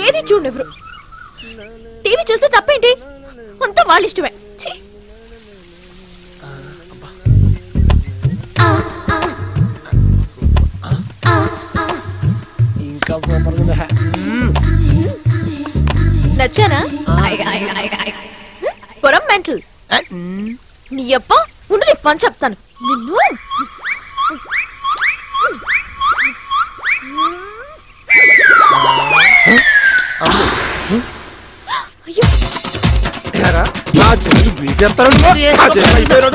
ఏది చూడెవరు టీవీ చూస్తే తప్పేంటి? అంతా వాళ్ళ ఇష్టమే ఇంకా సూపర్ ఉంది నచ్చానా? పొరం మెంటల్. నీ అప్ప ఉండు నీ పని చెప్తాను. నిన్ను. అయ్యో. నా చెల్లి అయిపోయారు